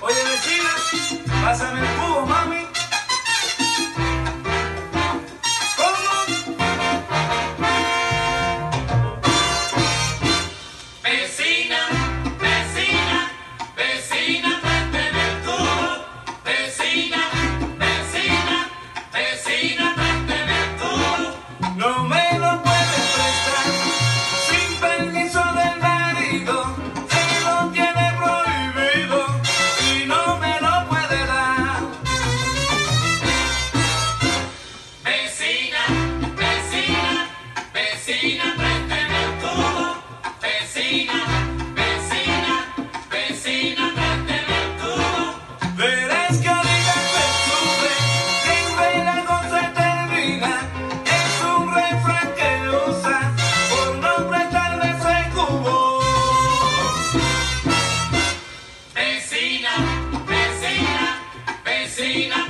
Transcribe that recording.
Oye, vecina, pásame Marina.